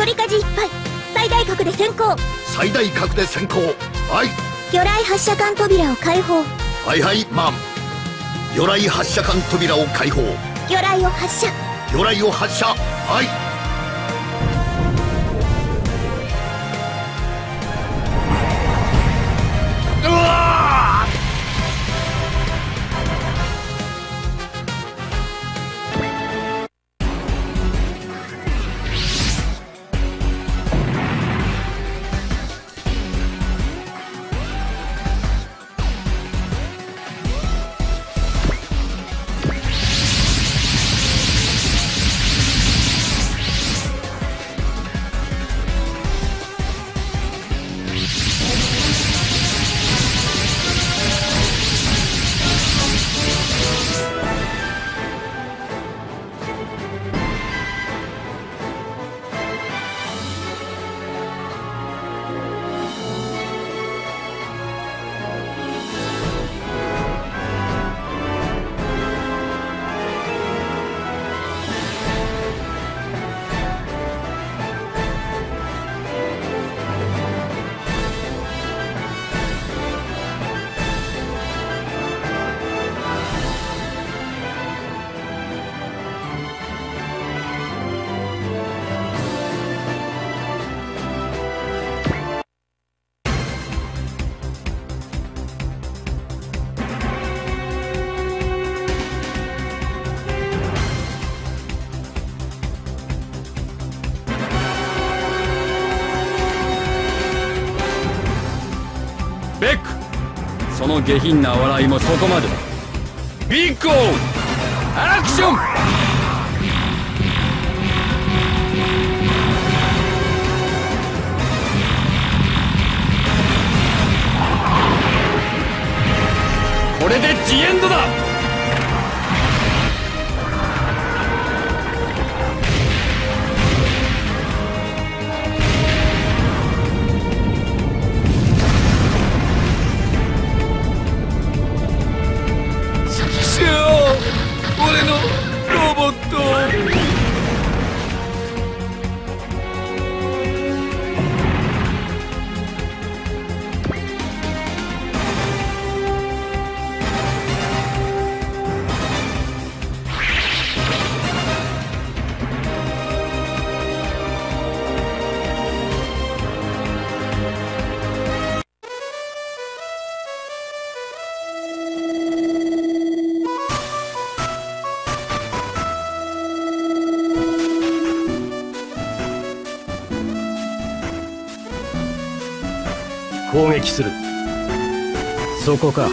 取り舵いっぱい。最大角で先行。最大角で先行。はい。魚雷発射管扉を開放。はいはいマン。魚雷発射管扉を開放。魚雷を発射。魚雷を発射。はいベックその下品な笑いもそこまでだ。ビッグオンアクションこれでジエンドだ。攻撃する。そこか。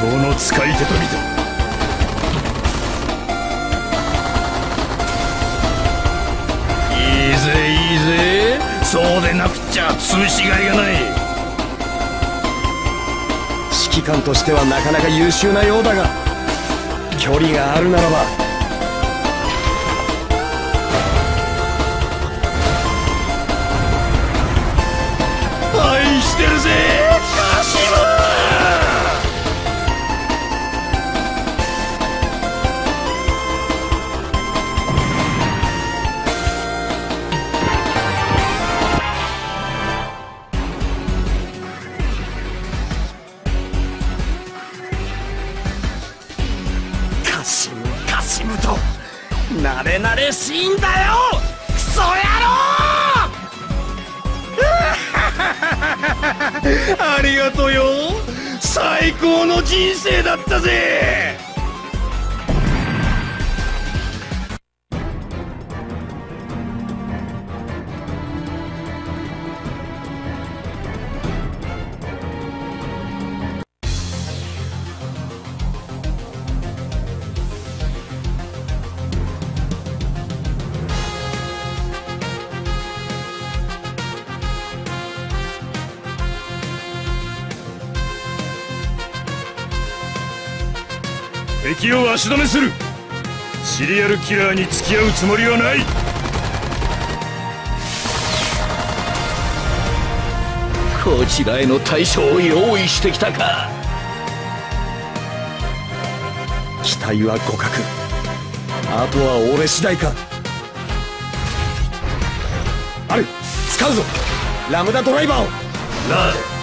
当の使い手と見た。いいぜいいぜ。そうでなくっちゃ潰しがいがない。指揮官としてはなかなか優秀なようだが距離があるならば。愛してるぜ。ありがとうよ。最高の人生だったぜ。敵を足止めする。シリアルキラーに付き合うつもりはない。こちらへの対処を用意してきたか。機体は互角。あとは俺次第か。ある使うぞ。ラムダドライバーを。なイメージ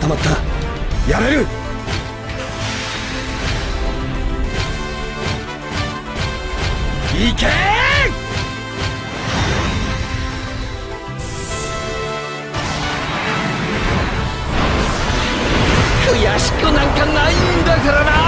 固まった。やれる。いけ悔しくなんかないんだからな。